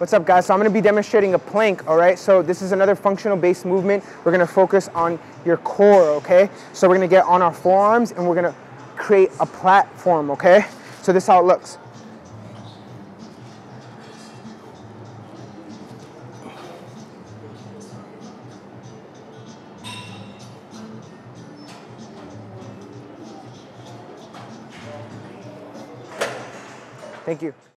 What's up guys? So I'm gonna be demonstrating a plank, all right? So this is another functional based movement. We're gonna focus on your core, okay? So we're gonna get on our forearms and we're gonna create a platform, okay? So this is how it looks. Thank you.